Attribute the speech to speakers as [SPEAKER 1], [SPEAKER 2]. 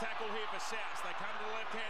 [SPEAKER 1] tackle here for South. They come to the left-hand